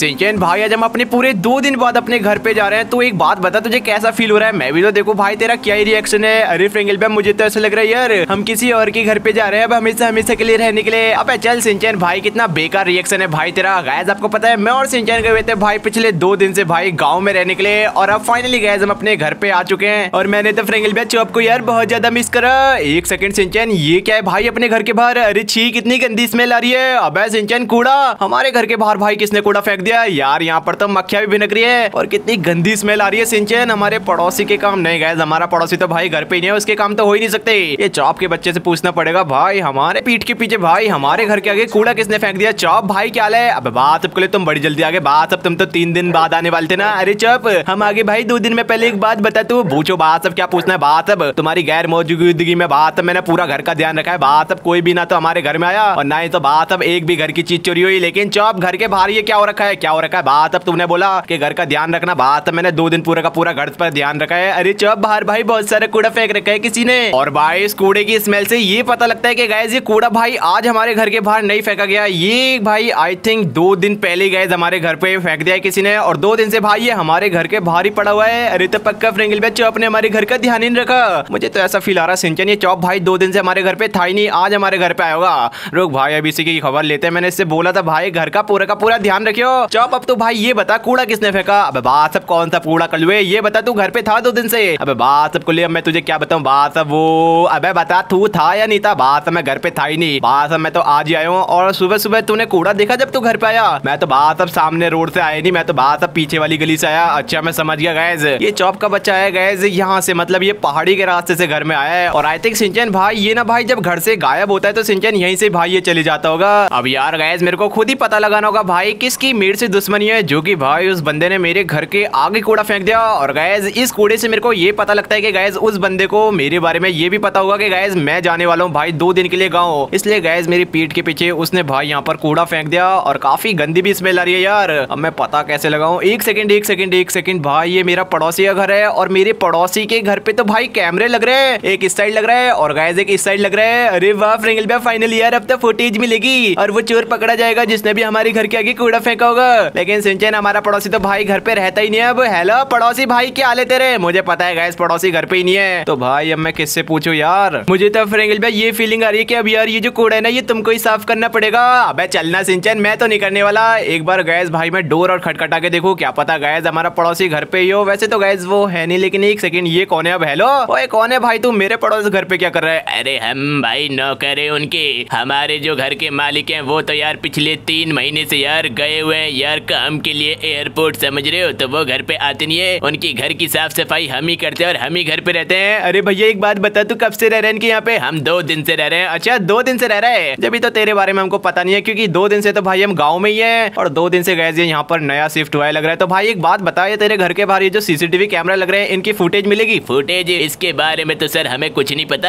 सिंचन भाई, आज हम अपने पूरे दो दिन बाद अपने घर पे जा रहे हैं तो एक बात बता, तुझे कैसा फील हो रहा है? मैं भी तो देखो, भाई, तेरा क्या ही रिएक्शन है? अरे फ्रेंगल भाई, मुझे तो ऐसा लग रहा है, यार, हम किसी और के घर पे जा रहे हैं, अब हमेशा हमेशा के लिए रहने के लिए। अब, चल सिंचन भाई, कितना बेकार रिएक्शन है, भाई, तेरा। गैस आपको पता है, मैं और सिंचन गए थे, भाई, पिछले दो दिन से, भाई, गाँव में रहने के लिए, और अब फाइनली गैस हम अपने घर पे आ चुके हैं। और मैंने तो फ्रेंगल भाई, चौप को, यार, बहुत ज़्यादा मिस करा। एक सेकंड सिंचन ये क्या है भाई, अपने घर के बाहर? अरे, छी, कितनी गंदी स्मेल आ रही है। अब सिंचन कूड़ा, हमारे घर के बाहर, भाई, किसने कूड़ा फेंक दिया? यार, यहाँ पर तो मक्खिया भी भिनक रही है। और कितनी गंदी स्मेल आ रही है, सिंचन। हमारे पड़ोसी के काम नहीं गए हमारा पड़ोसी तो भाई घर पे ही नहीं है, उसके काम तो हो ही नहीं सकते। ये चौप के बच्चे से पूछना पड़ेगा, भाई, हमारे पीठ के पीछे, भाई, हमारे घर के आगे कूड़ा किसने फेंक दिया? चौप, भाई, क्या है? अब बात अब तुम बड़ी जल्दी आगे, बात अब तुम तो तीन दिन बाद आने वाले थे ना। अरे चौप, हम आगे भाई दो दिन में पहले एक बात बता तू पूछो बात अब, क्या पूछना है बात अब? तुम्हारी गैर मौजूदगी में बात अब, मैंने पूरा घर का ध्यान रखा है। बात अब कोई भी ना तो हमारे घर में आया, और ना ही तो बात अब एक भी घर की चीज़ चोरी हुई। लेकिन चौप, घर के बाहर ये क्या हो रखा है? क्या हो रखा है? बात अब तुमने बोला कि घर का ध्यान रखना, बात मैंने दो दिन पूरा का पूरा घर पर ध्यान रखा है। अरे चौप, बाहर भाई बहुत सारे कूड़ा फेंक रखा है किसी ने। और भाई, इस कूड़े की स्मेल से ये पता लगता है कि गैस ये कूड़ा भाई आज हमारे घर के बाहर नहीं फेंका गया। ये भाई आई थिंक दो दिन पहले गए हमारे घर पे फेंक दिया है किसी ने। और दो दिन से भाई ये हमारे घर के बाहर ही पड़ा हुआ है। अरे तो पक्का फ्रेंगल भाई चौप ने हमारे घर का ध्यान ही रखा। मुझे तो ऐसा फील आ रहा सिंचन, ये चौप भाई दो दिन से हमारे घर पे था ही नहीं, आज हमारे घर पे आया होगा। रुक भाई अभी इसी की खबर लेते हैं। मैंने इससे बोला था, भाई, घर का पूरा का पूरा ध्यान रखियो। चौप, अब तो भाई ये बता, कूड़ा किसने फेंका? अब बात सब कौन सा कूड़ा कलुए ये बता, तू घर पे था दो दिन से? अब बात सबको लिए मैं तुझे क्या बताऊँ? बात सब वो, अब बता, तू था या नहीं था? बात मैं घर पे था ही नहीं। बात मैं तो आज ही आया और सुबह सुबह तूने कूड़ा देखा जब तू घर पे आया? मैं तो बात अब सामने रोड से आया नहीं, मैं तो बात अब पीछे वाली गली से आया। अच्छा मैं समझ गया गैस ये चौप का बच्चा है गैस यहाँ से मतलब ये पहाड़ी के रास्ते से घर में आया है। और आई थिंक सिंचन भाई, ये ना भाई, जब घर से गायब होता है तो सिंचन यहीं से भाई ये चले जाता होगा। अब यार गैस मेरे को खुद ही पता लगाना होगा, भाई, किसकी मेरे से दुश्मनी है, जो कि भाई उस बंदे ने मेरे घर के आगे कूड़ा फेंक दिया। और गैस इस कूड़े से मेरे को ये पता लगता है कि गैस उस बंदे को मेरे बारे में ये भी पता होगा कि गैस मैं जाने वाला हूँ भाई दो दिन के लिए गाँव। इसलिए गैस मेरी पीठ के पीछे उसने भाई यहाँ पर कूड़ा फेंक दिया और काफ़ी गंदी भी स्मेल आ रही है यार। अब मैं पता कैसे लगाऊ? एक सेकंड एक सेकंड एक सेकंड भाई ये मेरा पड़ोसी का घर है और मेरे पड़ोसी के घर पे तो भाई कैमरे लग रहे हैं। एक इस साइड लग रहा है और गैस एक इस साइड लग रहा है। अरे वाह फाइनली यार, अब तो फुटेज मिलेगी। और वो चोर पकड़ा जाएगा जिसने भी हमारे घर के आगे कूड़ा फेंका होगा। लेकिन सिंचन हमारा पड़ोसी तो भाई घर पे रहता ही नहीं है अब। हेलो पड़ोसी भाई, क्या हाल है तेरे? मुझे पता है गैस पड़ोसी घर पे ही नहीं है। तो भाई, अब मैं किससे पूछू यार? मुझे तो फ्रेंगल भाई, ये फीलिंग आ रही है की अब यार ये जो कूड़ा है ना, ये तुमको ही साफ़ करना पड़ेगा। अब चलना सिंचन, मैं तो नहीं करने वाला। एक बार गैस भाई, मैं डोर और खटखटा के देखू, क्या पता गैस हमारा पड़ोसी घर पे ही हो। वैसे तो गैस वो है नहीं, लेकिन एक सेकंड ये कौन है अब? हेलो ओए, कौन है भाई तू? मेरे पड़ोस घर पे क्या कर रहा है? अरे हम भाई नौकर है उनके। हमारे जो घर के मालिक हैं, वो तो यार पिछले तीन महीने से यार गए हुए हैं। यार, काम के लिए एयरपोर्ट समझ रहे हो? तो वो घर पे आते नहीं है। उनकी घर की साफ़ सफ़ाई हम ही करते हैं और हम ही घर पे रहते हैं। अरे भैया, एक बात बता, तू कब से रह रहे हैं यहाँ पे? हम दो दिन से रह रहे हैं। अच्छा दो दिन से रह रहे हैं? जब तो तेरे बारे में हमको पता नहीं है, क्योंकि दो दिन से तो भाई हम गाँव में ही है। और दो दिन से गए यहाँ पर नया शिफ्ट हुआ है लग रहा है। तो भाई, एक बात बता तेरे घर के बाहर ये जो सीसीटीवी कैमरा लग रहे हैं, इनकी फुटेज मिलेगी? फुटेज इसके बारे में तो सर हमें कुछ नहीं पता।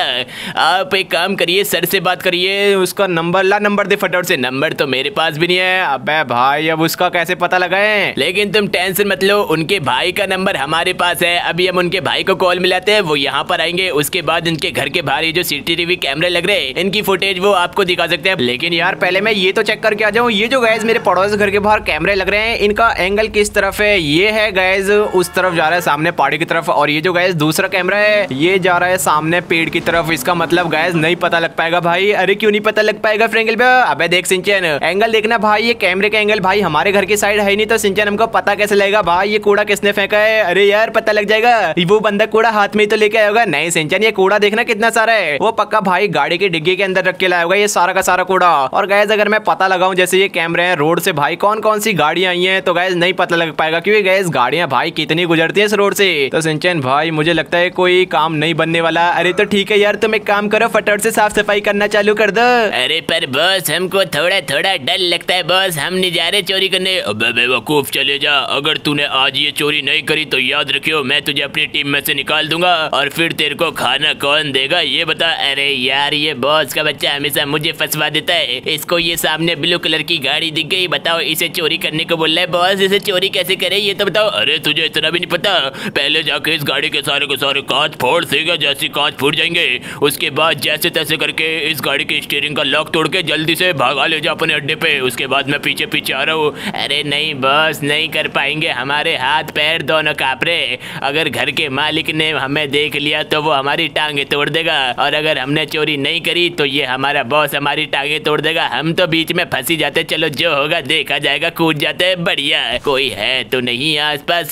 आप एक काम करिए, सर से बात करिए। उसका नंबर ला नंबर दे फटाफट से। नंबर तो मेरे पास भी नहीं है। अबे भाई, अब उसका कैसे पता लगाए? लेकिन तुम टेंशन मत लो उनके भाई का नंबर हमारे पास है। अभी हम उनके भाई को कॉल मिलाते हैं वो यहाँ पर आएँगे। उसके बाद इनके घर के बाहर ये जो सीसीटीवी कैमरे लग रहे हैं इनकी फुटेज वो आपको दिखा सकते हैं। लेकिन यार पहले मैं ये तो चेक करके आ जाऊँ। ये जो गैस मेरे पड़ोस घर के बाहर कैमरे लग रहे हैं इनका एंगल किस तरफ़ है? ये है गैस उस तरफ़ जा रहा है सामने पहाड़ी की तरफ़। और ये जो गैस दूसरा कैमरा है ये जा रहा है सामने पेड़ की तरफ़। इसका मतलब गैस नहीं पता लग पाएगा भाई। अरे क्यों नहीं पता लग पाएगा फ्रेंगल भैया? अबे देख सिंचन एंगल देखना भाई ये कैमरे का एंगल भाई हमारे घर की साइड है नहीं तो सिंचन हमको पता कैसे लगेगा? भाई, ये कूड़ा किसने फेंका है? अरे यार, पता लग जाएगा। वो बंदा कूड़ा हाथ में ही तो लेके आएगा नहीं सिंचन, ये कूड़ा देखना कितना सारा है। वो पक्का भाई गाड़ी की डिग्गी के अंदर रख के लाया होगा ये सारा का सारा कूड़ा। और गैस अगर मैं पता लगाऊँ, जैसे ये कैमरे हैं रोड से भाई कौन कौन सी गाड़ियाँ आई हैं तो गैस नहीं पता लग पाएगा। क्योंकि गैस गाड़ियाँ भाई कितनी गुजरती है इस रोड से। तो सिंचन भाई, मुझे लगता है कोई काम नहीं बनने वाला। अरे तो ठीक है यार, तुम एक काम करो, फटाफट से साफ़ सफ़ाई करना चालू कर दो। अरे पर बॉस हमको थोड़ा थोड़ा डर लगता है। बॉस हम रहे, चोरी करने। अबे बेवकूफ़, चले जा। अगर तूने आज ये चोरी नहीं करी तो याद रखियो, मैं तुझे अपनी टीम में से निकाल दूँगा और फिर तेरे को खाना कौन देगा, ये बता। अरे यार, ये बॉस का बच्चा हमेशा मुझे फंसवा देता है। इसको ये सामने ब्लू कलर की गाड़ी दिख गई, बताओ इसे चोरी करने को बोल रहा बॉस? इसे चोरी कैसे करे, ये तो बताओ। अरे तुझे इतना भी नहीं पता। पहले जाके इस गाड़ी के सारे के सारे कांच फोड़ देगा, जैसे कांच फूट जाएँगे। उसके बाद जैसे तैसे करके इस गाड़ी के स्टीयरिंग का लॉक तोड़ के जल्दी से भागा ले जा अपने अड्डे पे। उसके बाद मैं पीछे पीछे आ रहा हूँ। अरे नहीं, बॉस नहीं कर पाएँगे। हमारे हाथ पैर दोनों कापरे। अगर घर के मालिक ने हमें देख लिया तो वो हमारी टांगे तोड़ देगा। और अगर हमने चोरी नहीं करी तो ये हमारा बॉस हमारी टांगे तोड़ देगा। हम तो बीच में फंसी जाते। चलो, जो होगा देखा जाएगा, कूद जाते। बढ़िया। कोई है तो नहीं आसपास।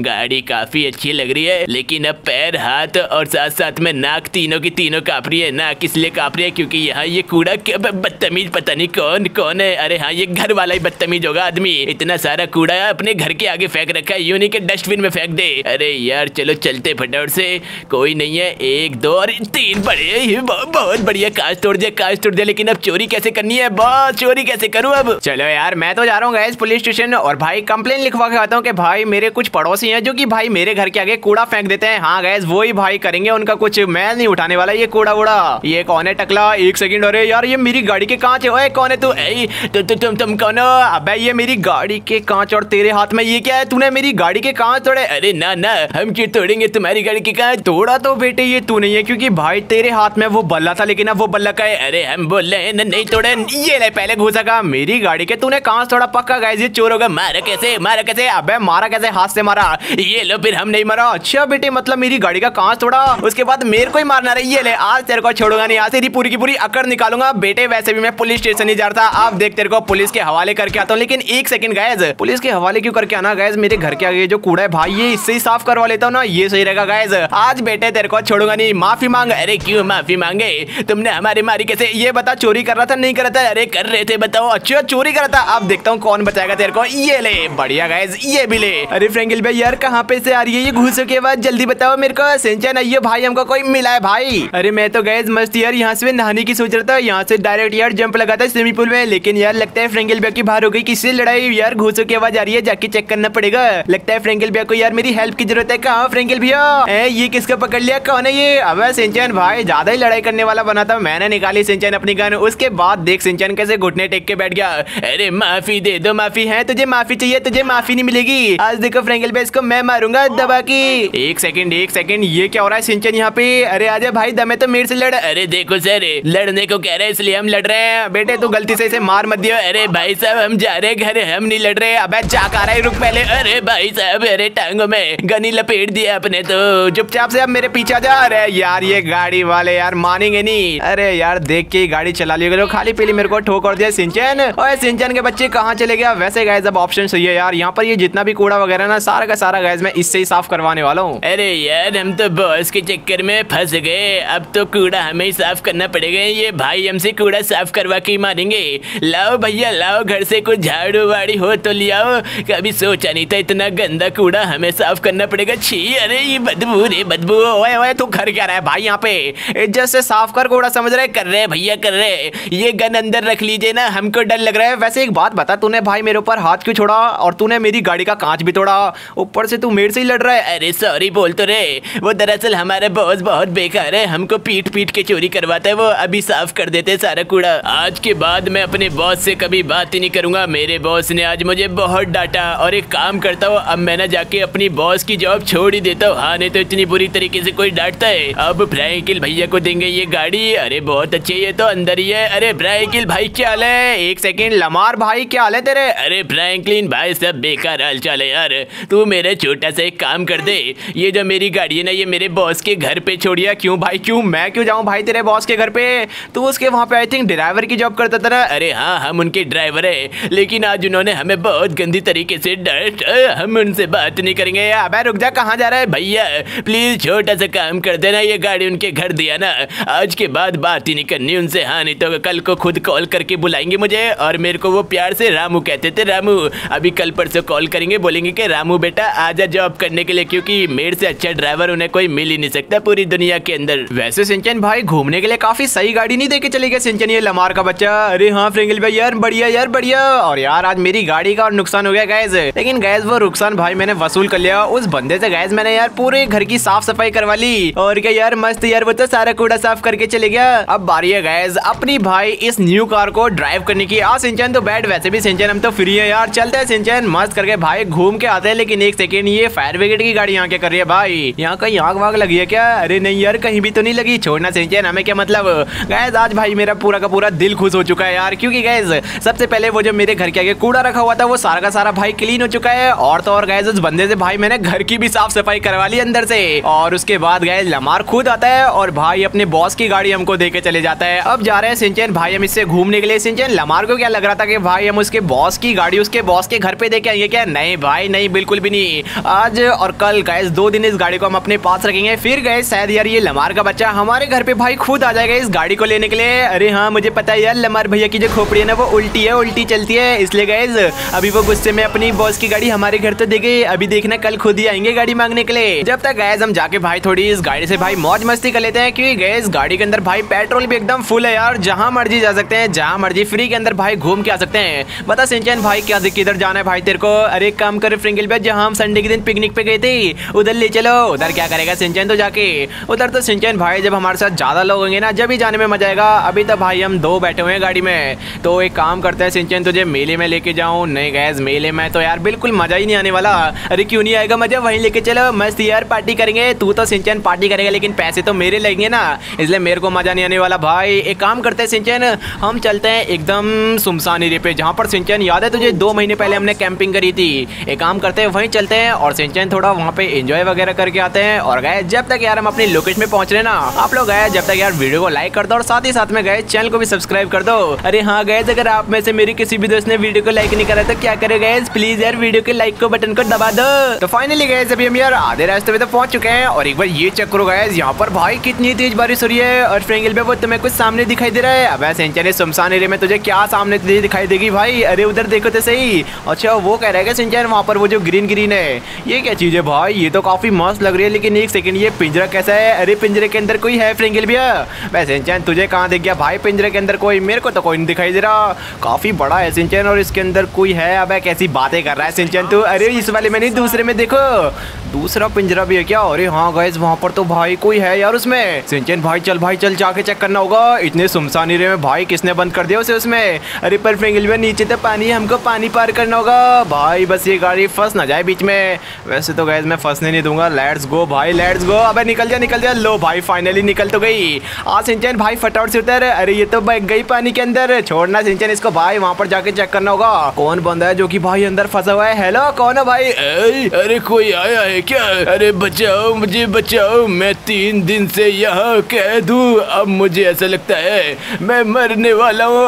गाड़ी काफ़ी अच्छी लग रही है, लेकिन अब पैर, हाथ और साथ साथ में नाक तीनों की तीनों काप रही है। नाक इसलिए काप रही है? क्योंकि यहाँ ये कूड़ा बदतमीज पता नहीं कौन कौन है। अरे हाँ ये घर वाला ही बदतमीज होगा। आदमी। इतना सारा कूड़ा अपने घर के आगे फेंक रखा है। यूँ नहीं के डस्टबिन में फेंक दे। अरे यार चलो चलते फटाफट से। कोई नहीं है। एक दो और तीन बड़े। बहुत बढ़िया काश तोड़ दिया काश तोड़ दिया। लेकिन अब चोरी कैसे करनी है? बहुत चोरी कैसे करूँ अब? चलो यार मैं तो जा रहा हूँ पुलिस स्टेशन और भाई कंप्लेन लिखवा के आता हूँ कि भाई मेरे कुछ पड़ोसी हैं जो कि भाई मेरे घर के आगे कूड़ा फेंक देते हैं। हाँ गैस वो भाई करेंगे। उनका कुछ मैं नहीं उठाने वाला ये कूड़ा वूड़ा। ये कौन है टकला? एक सेकंड अरे यार ये मेरी गाड़ी के कांच है। कौन है तू? तो, तो, तुम तुम कौन हो? अब ये मेरी गाड़ी के कांच और तेरे हाथ में ये क्या है? तूने मेरी गाड़ी के कांच तोड़े। अरे ना ना, हम क्यों तोड़ेंगे तुम्हारी गाड़ी के कांच। तोड़ा तो बेटे, ये तू नहीं है क्योंकि भाई तेरे हाथ में वो बल्ला था, लेकिन अब वो बल्ला का है। अरे हम बोल रहे हैं नहीं तोड़े। ये ले, पहले घुसा का। मेरी गाड़ी के तूने कांच थोड़ा पक्का गाय ये चोर होगा। मारा कैसे मारा कैसे? अब मारा कैसे? हाथ से मारा। ये लो, फिर हम नहीं मारा। अच्छा बेटे मतलब मेरी गाड़ी का कांच तोड़ा। उसके बाद मेरे को ही मारना रही। ये ले, आज तेरे को छोड़ूँगा नहीं। आज तेरी पूरी की पूरी अकड़ निकालूँगा। बेटे, वैसे भी मैं पुलिस स्टेशन नहीं जा रहा था। आप देख, तेरे को पुलिस के हवाले करके आता हूँ, लेकिन एक सेकंड गैस पुलिस के हवाले क्यों करके आना गैस मेरे घर के आगे जो कूड़ा है, भाई, ये इससे ही साफ़ करवा लेता हूँ ना। ये सही रहेगा गैस आज बेटे तेरे को छोड़ूँगा नहीं। माफ़ी मांग। अरे क्यों माफ़ी मांगे? तुमने हमारी मारी कैसे? ये बता, चोरी कर रहा था, नहीं कर रहा था? अरे कर रहे थे, बताओ। अच्छा चोरी कर रहा था। अब देखता हूँ कौन बचाएगा तेरे को। ये ले, बढ़िया गैस ये भी ले। अरे फ्रेंकिल भाई यार, कहाँ पे से आ रही है ये घुस के बाद जल्दी बताओ मेरे को। सिंचन आइए भाई, हमको कोई मिला है, भाई। अरे मैं तो गैस मस्त यार, यहाँ से नहाने की सोच रहा था। यहाँ से डायरेक्ट यार जंप लगा था स्विमिंग पूल में। लेकिन यार, लगता है फ्रेंकिल भाई की बाहर हो गई किससे लड़ाई यार, घुसो की आवाज़ आ रही है, जाके चेक करना पड़ेगा। लगता है फ्रेंकिल भैया को यार मेरी हेल्प की ज़रूरत है। कहा फ्रेंकिल भैया? ये किसका पकड़ लिया? कौन है ये? अब सिंचन भाई, ज़्यादा ही लड़ाई करने वाला बना था। मैंने निकाली सिंचन अपनी गन उसके बाद देख सिंचन कैसे घुटने टेक के बैठ गया। अरे माफ़ी दे दो, माफ़ी है, तुझे माफ़ी चाहिए, तुझे माफ़ी नहीं मिलेगी। आज देखो फ्रेंकिल भैया, इसको मैं मारूँगा दबा की। एक सेकंड एक सेकंड ये क्या हो रहा है सिंचन यहाँ पे? अरे आजा भाई, दमे तो मेरे से लड़। अरे देखो सर लड़ने को कह रहे हैं, इसलिए हम लड़ रहे हैं। बेटे, तू गलती से इसे मार मत दियो। अरे भाई साहब, हम जा रहे घर हम नहीं लड़ रहे, अब जा कर रहे, रुक पहले। अरे भाई साहब अरे टांगों में गनी लपेट दिया अपने तो। चुपचाप से अब मेरे पीछे जा। रहे यार, ये गाड़ी वाले यार मानेंगे नहीं। अरे यार, देख के गाड़ी चला लियो खाली पीली मेरे को ठोक दिया सिंचन। और सिंचन के बच्चे कहाँ चले गया वैसे गए जब ऑप्शन सही है यार। यहाँ पर ये जितना भी कूड़ा वगैरह ना, सारा का सारा गैस मैं इससे ही साफ़ करवाने वाला हूँ। अरे यार, हम तो बॉस के चक्कर में फंस गए। अब तो कूड़ा हमें ही साफ़ करना पड़ेगा। ये भाई हमसे कूड़ा साफ़ करवा के मारेंगे। लाओ भैया, लाओ घर से कुछ झाड़ू वाड़ी हो तो ले कभी सोचा नहीं था इतना गंदा कूड़ा हमें साफ़ करना पड़ेगा। छी, अरे, ये बदबू रे, बदबू। ओए ओए, तू घर क्या रहा है भाई यहाँ पे? इज़्ज़त से साफ़ कर कूड़ा समझ रहे कर रहे भैया, कर रहे ये गन अंदर रख लीजिए ना, हमको डर लग रहा है। वैसे एक बात बता, तूने भाई मेरे ऊपर हाथ क्यों छोड़ा? और तूने मेरी गाड़ी का कांच भी तोड़ा? ऊपर से तू मेरे से ही लड़ रहा है। अरे सॉरी बोल तो रे वो दरअसल हमारे बॉस बहुत बेकार है। हमको पीट पीट के चोरी करवाता है। वो अभी साफ़ कर देते सारा कूड़ा। आज के बाद मैं अपने बॉस से कभी बात ही नहीं करूँगा। मेरे बॉस ने आज मुझे बहुत डांटा और एक काम करता हूँ, अब मैं ना जाके अपनी बॉस की जॉब छोड़ ही देता हूँ। हाँ नहीं तो इतनी बुरी तरीके से कोई डांटता है। अब फ्राइकिल भैया को देंगे ये गाड़ी। अरे, बहुत अच्छी ये तो अंदर ही है। अरे फ्राइकिल भाई, क्या हाल है? एक सेकेंड लमार भाई, क्या हाल है तेरे? अरे फ्रैंकलिन भाई, सब बेकार हाल चाल है यार। तू मेरे छोटा सा एक काम कर दे। ये जो मेरी गाड़ी है ना, ये मेरे बॉस के घर पे छोड़िया क्यों भाई, क्यों? मैं क्यों जाऊँ भाई तेरे बॉस के घर पे? तू उसके वहाँ पे आई थिंक ड्राइवर की जॉब करता था अरे हाँ हम उनके ड्राइवर है। लेकिन आज उन्होंने हमें बहुत गंदी तरीके से डर हम उनसे बात नहीं करेंगे। अबे रुक जा, कहाँ जा रहा है? भैया प्लीज़ छोटा सा काम कर देना, ये गाड़ी उनके घर दिया ना। आज के बाद बात ही नहीं करनी उनसे हाँ नहीं तो कल को खुद कॉल करके बुलाएँगे मुझे, और मेरे को वो प्यार से रामू कहते थे, रामू, अभी कल पर से कॉल करेंगे, बोलेंगे कि, रामू बेटा, आजा जॉब करने के लिए, क्योंकि मेरे से अच्छा ड्राइवर उन्हें कोई मिल ही नहीं सकता पूरी दुनिया के अंदर। वैसे सिंचन भाई, घूमने के लिए काफ़ी सही गाड़ी नहीं देके चले गए सिंचन, ये लमार का बच्चा। अरे हाँ फ्रेंगल भाई, यार, बढ़िया यार, बढ़िया। और यार आज मेरी गाड़ी का और नुकसान हो गया गैस लेकिन गैस वो नुकसान भाई मैंने वसूल कर लिया। उस बंदे से गैस मैंने यार पूरे घर की साफ़ सफ़ाई करवा ली। और क्या यार, मस्त यार, वो तो सारा कूड़ा साफ़ करके चले गया। अब बारी है गैस अपनी भाई इस न्यू कार को ड्राइव करने की। आ सिंचन तो बैठ वैसे भी सिंचन हम तो फ्री है यार। चलते हैं सिंचन, मस्त करके भाई घूम के आते हैं। लेकिन एक सेकेंड ये फायर ब्रिगेड की गाड़ी यहाँ क्या कर रही है भाई? यहाँ कहीं आग वाग लगी है क्या? अरे नहीं यार, कहीं भी तो नहीं लगी। छोड़ना सिंचन, हमें क्या मतलब? गैस आज भाई मेरा पूरा का पूरा दिल खुश हो चुका है यार। क्योंकि गैस सबसे पहले वो जो मेरे घर के आगे कूड़ा रखा हुआ था, वो सारा का सारा भाई क्लीन हो चुका है। और तो और गए उस बंदे से भाई मैंने घर की भी साफ़ सफ़ाई करवा ली अंदर से। और उसके बाद गए लमार खुद आता है और भाई अपने बॉस की गाड़ी हमको देके चले जाता है। अब जा रहे हैं सिंचन भाई हम इससे घूमने के लिए। सिंचन लमार को क्या लग रहा था कि भाई हम उसके बॉस की गाड़ी, उसके बॉस के घर पे देखे आएँगे क्या? नहीं भाई, नहीं, बिल्कुल भी नहीं। आज और कल गए दो दिन इस गाड़ी को हम अपने पास रखेंगे। फिर गए शायद यार ये लमार का बच्चा हमारे घर पे भाई खुद आ जाएगा इस गाड़ी को लेने के लिए। अरे हाँ मुझे पता है यार लमार भैया की जो खोपड़ी है ना, वो उल्टी है, उल्टी चलती है। इसलिए गए अभी वो गुस्से में अपनी बॉस की गाड़ी हमारे घर तो देखे, अभी देखना कल खुद ही आएँगे गाड़ी मांगने के लिए। जब तक गैस हम जाके भाई थोड़ी इस गाड़ी से भाई मौज मस्ती कर लेते हैं, क्योंकि गैस गाड़ी के अंदर भाई पेट्रोल भी एकदम फुल है यार, जहाँ मर्ज़ी जा सकते हैं, जहाँ मर्ज़ी फ्री के अंदर भाई घूम के आ सकते हैं। बता सिंचन भाई, क्या किधर जाना है भाई तेरे को? अरे काम करे फ्रिंगल पे जहाँ हम संडे के दिन पिकनिक पे गए थे, उधर ले चलो। उधर क्या करेगा सिंचन तो जाके? उधर तो सिंचन भाई, जब हमारे साथ ज़्यादा लोग होंगे ना, जब ही जाने में मज़ा आएगा। अभी तो भाई हम दो बैठे हुए हैं गाड़ी में। तो एक काम करते हैं सिंचन, तुझे में लेके जाऊँ? नहीं गैस मेले में तो यार बिल्कुल मज़ा ही नहीं आने वाला। अरे क्यों नहीं आएगा मज़ा? वहीं लेके चलो, मस्त यार पार्टी करेंगे। तू तो सिंचन पार्टी करेगा, लेकिन पैसे तो मेरे लगेंगे ना। इसलिए मेरे को मज़ा नहीं आने वाला। भाई, एक काम करते हैं सिंचन। हम चलते हैं एकदम सुमसान एरिया पे, जहाँ पर सिंचन, याद है तुझे? दो महीने पहले हमने कैंपिंग करी थी। एक काम करते हैं, वहीं चलते हैं और सिंचन थोड़ा वहाँ पे एंजॉय वगैरह करके आते हैं। और गए जब तक यार हम अपनी लोकेशन में पहुँच रहे ना, आप लोग गए जब तक यार वीडियो को लाइक कर दो और साथ ही साथ में गए चैनल को भी सब्सक्राइब कर दो। अरे हाँ गए अगर आप में से मेरी किसी भी दोस्त ने वीडियो को लाइक नहीं करा तो क्या करे गए प्लीज़ यार, वीडियो के लाइक को बटन को दबा दो। तो फाइनली गए अभी हम यार आधे रास्ते में तो पहुँच चुके हैं और एक बार ये चेक करो गए यहाँ पर भाई कितनी तेज बारिश हो रही है और फ्रेंगल पे वो तुम्हें कुछ सामने दिखाई दे रहा है। अब सिंचन सुमसान एरिया में तुझे क्या सामने दिखाई देगी भाई? अरे उधर देखो तो सही। अच्छा वो कह रहा है सिंचन वहाँ पर वो जो ग्रीन ग्रीन है, ये क्या चीज़ है भाई? ये तो काफ़ी मस्त लग रही है, लेकिन एक सेकंड ये पिंजरा कैसा है? अरे पिंजरे के अंदर कोई है फ्रेंगल भैया? वैसे तुझे कहाँ दिख गया भाई? पिंजरे के अंदर कोई, मेरे को तो कोई नहीं दिखाई दे रहा। काफ़ी बड़ा है सिंचन इसके अंदर कोई है, अब कैसी बातें कर रहा है सिंचन तू। अरे, इस वाले में नहीं दूसरे में देखो। दूसरा पिंजरा भी है क्या? अरे हाँ गैस वहाँ पर तो भाई कोई है यार उसमें। सिंचन भाई, चल भाई, चल, जाके चेक करना होगा। इतने सुमसान एरिया में भाई किसने बंद कर दिया उसे उसमें? अरे, पर फ्रेंगल में नीचे तो पानी हमको पानी पार करना होगा। भाई, बस ये गाड़ी फंस ना जाए बीच में। वैसे तो गैस मैं फंसने नहीं दूँगा। लेट्स गो भाई लेट्स गो अबे, निकल जा निकल जा। लो भाई फाइनली निकल तो गई। आ, सिंचन भाई, फटाफट से उतर। अरे, ये तो गई पानी के अंदर। छोड़ना सिंचन इसको। भाई, वहाँ पर जाके चेक करना होगा। कौन बंदा है जो की भाई अंदर फंसा हुआ है? हेलो कौन है भाई? अरे कोई आया है क्या? अरे बचाओ मुझे बचाओ। मैं तीन दिन से यहाँ कैद हूँ। अब मुझे ऐसा लगता है मैं मरने वाला हूँ।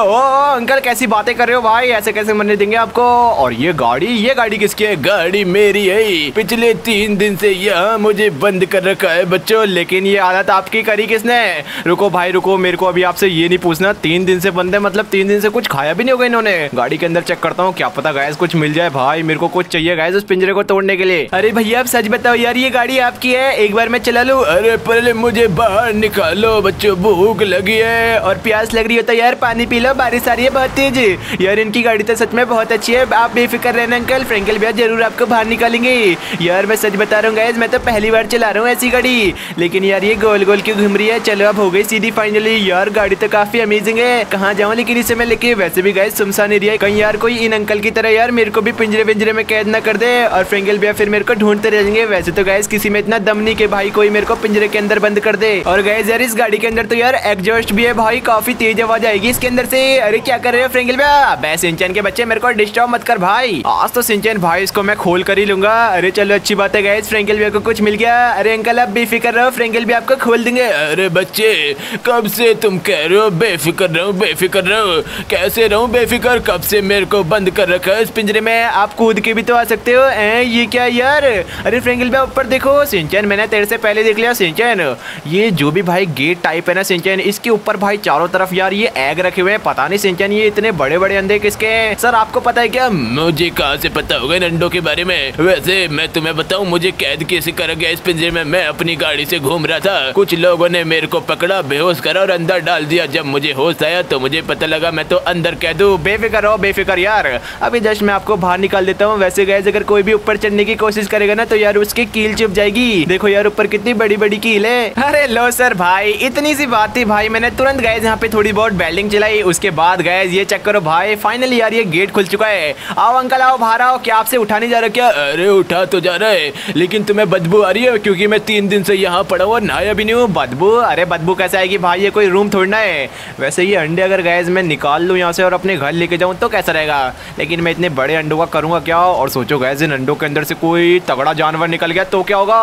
अंकल कैसी बातें कर रहे हो भाई? ऐसे कैसे मरने देंगे आपको? और ये गाड़ी ये गाड़ी किसकी है? गाड़ी मेरी है। पिछले तीन दिन से यहाँ मुझे बंद कर रखा है बच्चों। लेकिन ये आदत आपकी करी किसने? रुको भाई रुको। मेरे को अभी आपसे ये नहीं पूछना। तीन दिन से बंद है मतलब तीन दिन से कुछ खाया भी नहीं होगा इन्होंने। गाड़ी के अंदर चेक करता हूँ, क्या पता गैस कुछ मिल जाए। भाई, मेरे को कुछ चाहिए गैस उस पिंजरे को तोड़ने के लिए। अरे भैया आप सच बताओ यार, ये गाड़ी आपकी है? एक बार मैं चला लू? अरे पहले मुझे बाहर निकालो, बच्चों, भूख लगी है। और प्यास लग रही हो तो यार पानी पी लो, बारिश आ रही है बहुत तेज। यार, इनकी गाड़ी तो सच में बहुत अच्छी है। आप बेफिक्र रहना अंकल फ्रेंकल भैया ज़रूर आपको बाहर निकालेंगे। यार, मैं सच बता रहा हूँ गैस मैं तो पहली बार चला रहा हूँ ऐसी गाड़ी। लेकिन यार, ये गोल गोल क्यों घूम रही है? चलो, अब हो गई सीधी फाइनली यार, गाड़ी तो काफ़ी अमेजिंग है। कहाँ जाऊँ, लेकिन इसे मैं लेके वैसे भी गए सुमसान एरिया कहीं यार, कोई इन अंकल की तरह यार, मेरे को भी पिंजरे पिंजरे में कैद ना कर दे और फ्रेंगल भैया फिर मेरे को ढूंढते रहेंगे वैसे तो गैस किसी में इतना दम नहीं के भाई कोई मेरे को पिंजरे के अंदर बंद कर दे। और गैस यार, इस गाड़ी के अंदर तो यार एग्जॉस्ट भी है भाई, काफ़ी तेज आवाज़ आएगी इसके अंदर से। अरे, क्या कर रहे हो फ्रेंगल भैया? सिंचन के बच्चे मेरे को डिस्टर्ब मत कर भाई। आज तो सिंचन भाई, इसको मैं खोल कर ही लूँगा। अरे, चलो, अच्छी बात है गैस फ्रेंगल भैया को कुछ मिल गया। अरे, अंकल, आप बेफिक्र रहो, फ्रेंगल भी आपको खोल देंगे। अरे, बच्चे, कब से तुम कह रहे हो बेफिक्र रहो बेफिक्र रहो? कैसे रहो बेफिक्र? कब से मेरे को बंद कर रखा है। इस पिंजरे में आप कूद के भी तो आ सकते हो। ए, ये क्या यार? अरे फ्रेंगल भैया ऊपर देखो। सिंचन मैंने तेरे से पहले देख लिया सिंचन। ये जो भी भाई गेट टाइप है ना सिंचन इसके ऊपर भाई चारों तरफ़ यार ये एग रखे हुए हैं। पता नहीं सिंचन ये इतने बड़े बड़े अंडे किसके सर आपको पता है क्या? मुझे कहाँ से पता होगा इन अंडों के बारे में? वैसे मैं तुम्हें बताऊँ मुझे कैद कैसे कर गया इस पिंजरे में? मैं अपनी गाड़ी से घूम रहा था। कुछ लोगों ने मेरे को पकड़ा बेहोश करा और अंदर डाल दिया। जब मुझे होश आया तो मुझे पता लगा मैं तो अंदर कैद बेफिक्र हो बेफिक्र यार। अभी जस्ट मैं आपको बाहर निकाल देता हूँ। वैसे गए अगर कोई भी ऊपर चढ़ने की कोशिश करेगा ना तो यार उसकी कील चुप जाएगी। देखो यार, ऊपर कितनी बड़ी बड़ी कील है। अरे लो सर भाई, इतनी सी बात थी भाई मैंने। तुरंत गए यहाँ पे थोड़ी बहुत बेल्डिंग चलाई। उसके बाद गए ये चेक करो भाई फाइनली यार ये गेट खुल चुका है। आओ अंकल आओ बाहर आओ। क्या आपसे उठा नहीं जा रहा क्या? अरे उठा तो जा रहा लेकिन तुम्हें बदबू आ रही है, क्योंकि मैं तीन दिन से यहाँ पड़ा हुआ नहाया भी नहीं हूँ। बदबू? अरे बदबू कैसे आएगी भाई? ये कोई रूम थोड़ना है। वैसे ये अंडे अगर गैस मैं निकाल लूँ यहाँ से और अपने घर लेके जाऊँ तो कैसा रहेगा? लेकिन मैं इतने बड़े अंडों का करूँगा क्या? और सोचो गैस इन अंडों के अंदर से कोई तगड़ा जानवर निकल गया तो क्या होगा?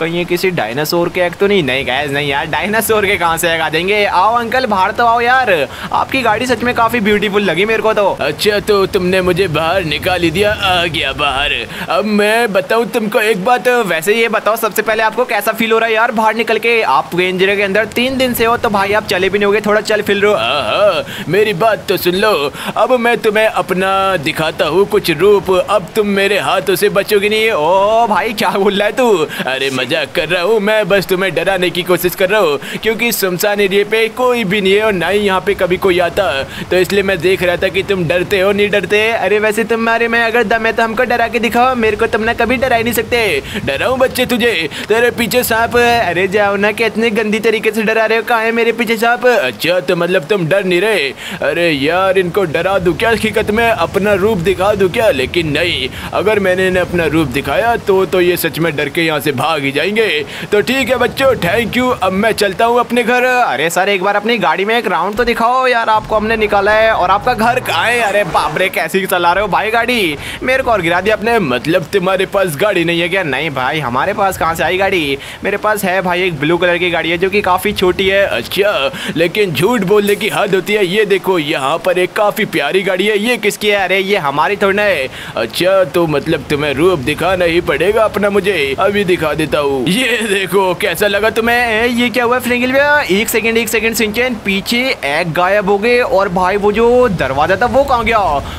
कहीं ये किसी डायनासोर के एक तो नहीं नहीं गैस नहीं यार डायनासोर के कहाँ से आ जाएँगे आओ अंकल बाहर तो आओ यार। आपकी गाड़ी सच में काफ़ी ब्यूटीफुल लगी मेरे को तो। अच्छा तो तुमने मुझे बाहर निकाल ही दिया आ गया बाहर। अब मैं बताऊँ तुमको एक बात वैसे ये बताओ सबसे पहले आपको कैसा फील हो रहा है यार बाहर निकल के? आप इंजरे के अंदर तीन दिन से हो तो भाई आप चले भी नहीं होगे थोड़ा चल फिर रहो। मेरी बात तो सुन लो। अब मैं तुम्हें अपना दिखाता हूँ कुछ रूप। अब तुम मेरे हाथों से बचोगे नहीं। ओ भाई, क्या बोल रहा है तू? अरे मज़ाक कर रहा हूँ मैं। बस तुम्हें डराने की कोशिश कर रहा हूँ, क्योंकि शमशान एरिए पे कोई भी नहीं है और ना ही यहाँ पे कभी कोई आता। तो इसलिए मैं देख रहा था कि तुम डरते हो, नहीं डरते? अरे वैसे तुम्हारे में अगर दम है तो हमको डरा के दिखाओ। मेरे को तुमने कभी डरा ही नहीं सकते। डराऊ बच्चे तुझे? तेरे पीछे सांप अरे जाओ ना कि इतने गंदी तरीके से डरा रहे हो। कहा है मेरे पीछे सांप? अच्छा तो मतलब तुम डर नहीं रहे? अरे यार, इनको डरा दू क्या? हकीकत में अपना रूप दिखा दू क्या? लेकिन नहीं। अगर मैंने इन्हें अपना रूप दिखाया तो तो ये सच में डर के यहाँ से भाग ही जाएँगे। तो ठीक है बच्चों थैंक यू अब मैं चलता हूँ अपने घर। अरे सर, एक बार अपनी गाड़ी में एक राउंड तो दिखाओ यार, आपको हमने निकाला है और आपका घर कहाँ है? अरे बाबरे कैसी चला रहे हो भाई गाड़ी? मेरे को और गिरा दिया अपने मतलब तुम्हारे पास गाड़ी नहीं है क्या? नहीं भाई, हमारे पास कहाँ से आई गाड़ी? मेरे पास है भाई एक ब्लू कलर की गाड़ी है, जो कि काफ़ी छोटी है। अच्छा लेकिन झूठ बोलने की हद होती है। ये देखो, यहाँ पर एक काफ़ी प्यारी गाड़ी है। ये किसकी है? अरे ये हमारी थोड़ी ना है। अच्छा तो मतलब तुम्हें रूप दिखाना ही पड़ेगा अपना मुझे। अभी दिखा देता हूँ। ये देखो, कैसा लगा तुम्हें? ये क्या हुआ फ्रेंगिल भैया एक सेकंड एक सेकंड सिंचन। पीछे एक गायब हो गए और भाई, वो जो दरवाज़ा था, वो कहाँ गया?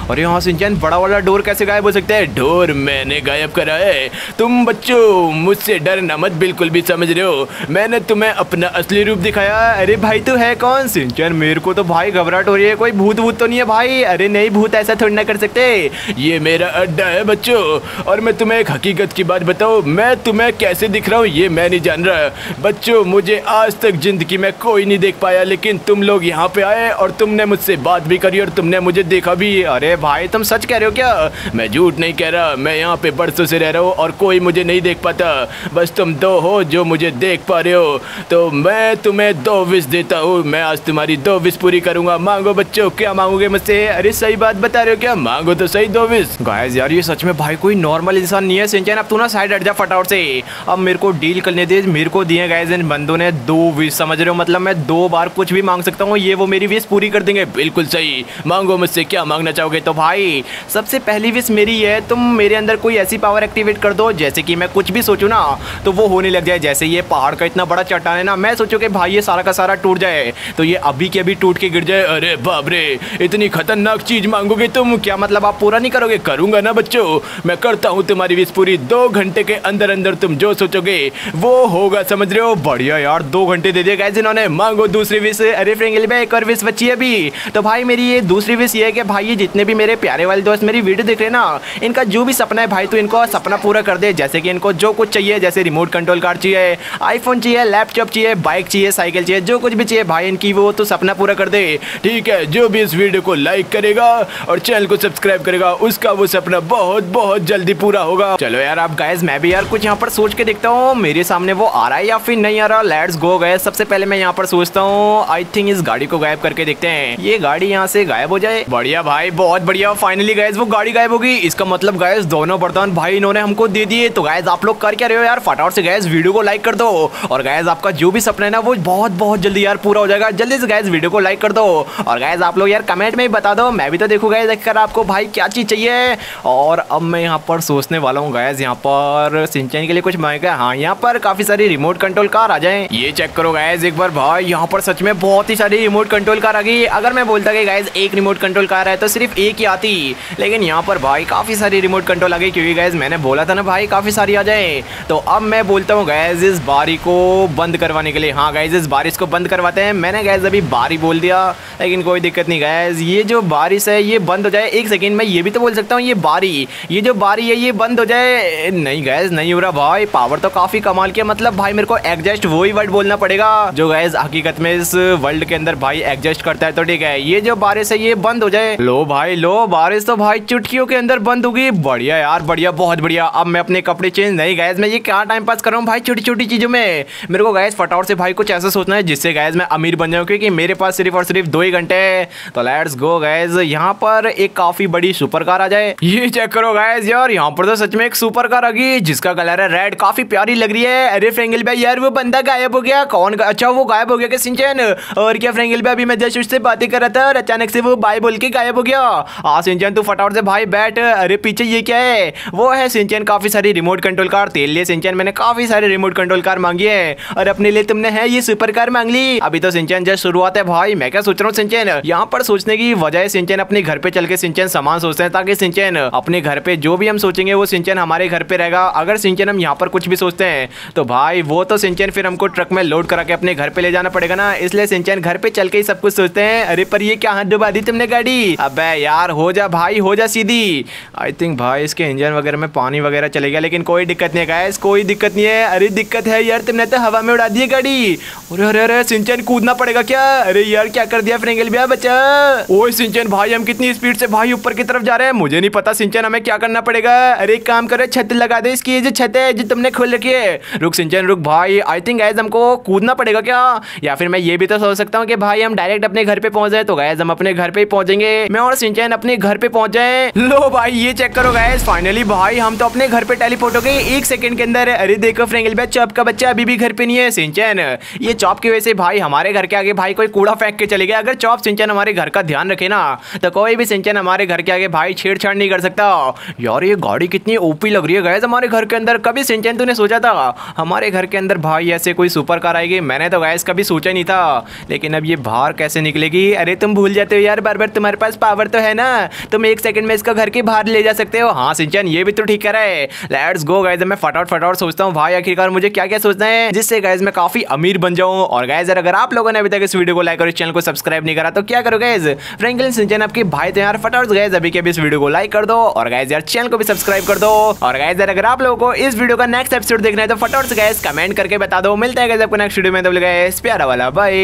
और यहाँ सिंचन, बड़ा वाला डोर कैसे गायब हो सकता है? डोर मैंने गायब करा है। तुम बच्चों, मुझसे डरना मत, बिल्कुल भी समझ रहे हो। मैंने तुम्हें अपना असली रूप दिखाया। अरे भाई, तू है कौन? सिंचन, मेरे को तो भाई घबराहट हो रही है। कोई भूत भूत तो नहीं है भाई? अरे नहीं भूत ऐसा थोड़ी ना कर सकते। ये मेरा अड्डा है बच्चों। और मैं तुम्हें एक हकीकत की बात बताऊँ। मैं तुम्हें कैसे दिख रहा हूँ, ये मैं नहीं जान रहा। बच्चों, मुझे आज तक ज़िंदगी में कोई नहीं देख पाया, लेकिन तुम लोग यहाँ पे आए और तुमने मुझसे बात भी करी और तुमने मुझे देखा भी। अरे भाई, तुम सच कह रहे हो क्या? मैं झूठ नहीं कह रहा। मैं यहाँ पे बरसों से रह रहा हूँ और कोई मुझे नहीं देख पाता। बस तुम दो हो जो मुझे देख पा रहे हो। तो मैं तुम्हें दो विश देता हूँ। मैं आज तुम्हारी दो विश पूरी करूँगा। मांगो बच्चों, क्या मांगोगे मुझसे? अरे सही बात बता रहे हो क्या? मांगो तो सही दो विश गाइस यार, ये सच में भाई कोई नॉर्मल इंसान नहीं है, सिंचन। अब तू ना साइड हट जा फटाफट से। अब मेरे को डील करने दे, मेरे को दिए गाइस इन बंदों ने दो विश समझ रहे हो? मतलब मैं दो बार कुछ भी मांग सकता हूँ, ये वो मेरी विश पूरी कर देंगे। बिल्कुल सही। मांगो मुझसे, क्या मांगना चाहोगे तो भाई? सबसे पहली विश मेरी है, तुम मेरे अंदर कोई ऐसी पावर एक्टिवेट कर दो, जैसे कि मैं कुछ भी सोचूं ना तो वो होने लग जाए। जैसे ये पहाड़ का इतना बड़ा चट्टान है ना, मैं सोचूं कि भाई ये सारा का सारा टूट जाए तो ये अभी के अभी टूट के गिर जाए। अरे बाप रे, इतनी खतरनाक चीज़ मांगोगे तुम क्या मतलब? आप पूरा नहीं करोगे? करूँगा ना बच्चों। मैं करता हूँ तुम्हारी विश पूरी दो घंटे के अंदर अंदर तुम जो सोचोगे, वो होगा, समझ रहे हो? बढ़िया यार, दो घंटे दे दिए गए जिन्होंने मांगो दूसरी विश अरे फ्रेंगल में एक और विश बची है अभी। तो भाई, मेरी ये दूसरी विश ये है कि भाई, ये जितने भी मेरे प्यारे वाले दोस्त, मेरी वीडियो देख रहे ना, इनका जो भी सपना है भाई तो इनको सपना पूरा कर दे। जैसे कि इनको जो कुछ चाहिए, जैसे रिमोट कंट्रोल कार चाहिए आईफोन चाहिए लैपटॉप चाहिए बाइक चाहिए साइकिल चाहिए, जो कुछ भी चाहिए, भाई, इनकी वो तो सपना पूरा कर दे। ठीक है, जो भी इस वीडियो को लाइक करेगा और चैनल को सब्सक्राइब करेगा। उसका वो सपना बहुत बहुत जल्दी पूरा होगा। चलो यार आप गाइज़ मैं भी यार कुछ यहाँ पर सोच के देखता हूँ। मेरे सामने वो आ रहा है या फिर नहीं आ रहा? लेट्स गो गए सबसे पहले मैं यहाँ पर सोचता हूँ। आई थिंक इस गाड़ी को गायब करके देखते हैं। ये गाड़ी यहाँ से गायब हो जाए। बढ़िया भाई, बहुत बढ़िया। फाइनली गैस वो गाड़ी गायब होगी इसका मतलब गैस दोनों बर्तन भाई इन्होंने हमको दे दिए। तो गैस आप लोग कर क्या रहे हो यार? फटाफट से गैस वीडियो को लाइक कर दो। और गैस आपका जो भी सपना है ना, वो बहुत बहुत जल्दी यार पूरा हो जाएगा। जल्दी से गैस वीडियो को लाइक कर दो। और गैस आप लोग यार कमेंट में बता दो। मैं भी तो देखू गैस देखकर आपको भाई क्या चीज़ चाहिए? और अब मैं यहाँ पर सोचने वाला हूँ गैस यहाँ पर सिंचाई के लिए कुछ मांगेगा हाँ यहाँ पर काफ़ी सारी रिमोट कंट्रोल कार आ जाए। ये चेक करो गैस एक बार भाई, यहाँ पर सच में बहुत ही सारी रिमोट कंट्रोल कार आ गई। अगर मैं बोलता कि गैस एक रिमोट कंट्रोल कार है तो सिर्फ़ एक ही आती। लेकिन यहाँ पर भाई काफ़ी सारी रिमोट कंट्रोल आ गई, क्योंकि गैस मैंने बोला था ना भाई, काफ़ी सारी आ जाए। तो अब मैं बोलता हूँ गैस इस बारी को बंद करवाने के लिए। हाँ गैस इस बारिश को बंद करवाते हैं। मैंने गैस अभी बारी बोल दिया, लेकिन कोई दिक्कत नहीं। गैस ये जो बारिश है ये बंद हो जाए, एक सेकेंड में ये भी तो बोल सकता हूँ, ये बारी, ये जो बारी है, ये बंद हो जाए। नहीं गैस नहीं हो रहा, भाई पावर तो काफ़ी कमाल की मतलब भाई मेरे को एग्जस्ट वही वर्ड बोलना पड़ेगा, जो गैस हकीकत में इस वर्ल्ड के अंदर भाई एग्जस्ट करता है तो ठीक है, ये जो बारिश है, ये बंद हो जाए। लो भाई, लो, बारिश तो भाई चुटकियों के अंदर बंद होगी। बढ़िया यार, बढ़िया, बहुत बढ़िया। अब मैं अपने कपड़े चेंज नहीं गैस मैं ये क्या टाइम पास कर रहा हूँ भाई, छोटी छोटी चीज़ों में? मेरे को गैस फटाफट से भाई कुछ ऐसा सोचना है, जिससे गैस मैं अमीर बन जाऊँ, क्योंकि मेरे पास सिर्फ़ और सिर्फ़ दो ही घंटे तो लेट्स गो गैस यहाँ पर एक काफ़ी बड़ी सुपर कार आ जाए। ये चेक करो गाइस यार, यहाँ पर तो सच में एक सुपर कार आ गई, जिसका कलर है रेड काफ़ी प्यारी लग रही है। अरे फ्रेंगल भाई यार, वो बंदा गायब हो गया। कौन अच्छा वो गायब हो गया क्या सिंचन और क्या फ्रेंगल भाई, अभी मैं जस्ट उससे बातें कर रहा था और अचानक से वो बाय बोल के गायब हो गया। हाँ सिंचन तू फटाफट से भाई बैठ। अरे पीछे ये क्या है? वो है सिंचन काफ़ी सारी रिमोट कंट्रोल कार तेल लिए सिंचन मैंने काफ़ी सारी रिमोट कंट्रोल कार मांगी है। और अपने लिए तुमने है ये सुपर कार मांग ली। अभी तो सिंचन जस्ट शुरुआत है भाई। मैं क्या सोच रहा हूँ सिंचन यहाँ पर सोचने की वजह सिंचन अपने घर पे चल के सिंचन सामान सोचते हैं, ताकि सिंचन अपने घर पे जो भी हम सोचेंगे, वो सिंचन हमारे घर पे रहेगा। अगर सिंचन हम यहाँ पर कुछ भी सोचते हैं तो भाई वो तो सिंचन फिर हमको ट्रक में लोड करा के अपने घर पे ले जाना पड़ेगा ना। इसलिए सिंचन घर पे चल के ही सब कुछ सोचते हैं। अरे, पर ये क्या हाथ डुबा दी तुमने गाड़ी? अब यार, हो जा भाई, हो जा सीधी। आई थिंक भाई, इसके इंजन वगैरह में पानी वगैरह चलेगा लेकिन कोई दिक्कत नहीं है कोई दिक्कत नहीं है। अरे, दिक्कत है यार, तुमने तो हवा में उड़ा दी गाड़ी। अरे अरे अरे, सिंचन कूदना पड़ेगा क्या? अरे यार, क्या कर दिया फ्रेंगल भैया बच्चा? ओ सिंचन भाई हम कितनी स्पीड से भाई ऊपर की तरफ़ जा रहे हैं? मुझे नहीं पता, सिंचन, हमें क्या करना पड़ेगा? अरे, एक काम करे, छत लगा दे इसकी जो छत है, जो तुमने खोल रखी है। रुक सिंचन, रुक भाई आई थिंक गैस हमको कूदना पड़ेगा क्या? या फिर मैं ये भी तो सोच सकता हूँ कि भाई, हम डायरेक्ट अपने घर पे पहुँच जाए तो गैस हम अपने घर पे ही पहुँचेंगे। मैं और सिंचन अपने घर पे पहुँच जाए। लो भाई, ये चेक करो गैस फाइनली भाई, हम तो अपने घर पे टेलीपोर्ट हो गए, एक सेकंड के अंदर। अरे, देखो फ्रेंगल भाई चौप का बच्चा अभी भी घर पे नहीं है, सिंचन। ये चौप की वजह से भाई, हमारे घर के आगे भाई, कोई कूड़ा फेंक के चले गया अगर चौप सिंचन, हमारे घर का ध्यान रखे ना तो कोई भी सिंचन हमारे घर के आगे भाई छेड़छाड़ नहीं कर सकता। यार, ये गाड़ी कितनी ओपी लग रही है गैस हमारे घर के अंदर। कभी सिंचन तूने सोचा था? हमारे घर के अंदर भाई ऐसे कोई सुपर कार आएगी? मैंने तो गैस कभी सोचा नहीं था। लेकिन अब ये बाहर कैसे निकलेगी? अरे, तुम भूल जाते हो यार बार बार तुम्हारे पास पावर तो है ना? तुम एक सेकंड में इसका घर के बाहर ले जा सकते हो। हाँ सिंचन, ये भी तो ठीक कर है। लेट्स गो गैस मैं फटाफट फटाफट सोचता हूँ, भाई आखिरकार मुझे क्या क्या सोचना है? जिससे गैस मैं काफ़ी अमीर बन जाऊँ। और गैस अगर आप लोगों ने अभी तक इस वीडियो को लाइक और इस चैनल को सब्सक्राइब नहीं करा तो क्या करो गैस फ्रेंकलिन सिंचन आपके भाई तो यार फटाफट गैस अभी के अभी इस वीडियो को लाइक कर दो और गैस यार चैनल को भी सब्सक्राइब कर दो। और गैस अगर आप लोगों को इस वीडियो का नेक्स्ट एपिसोड देखना है तो फटाफट गैस कमेंट करके बता दो। मिलता है गैस आपको नेक्स्ट वीडियो में तो गैस प्यारा वाला बाय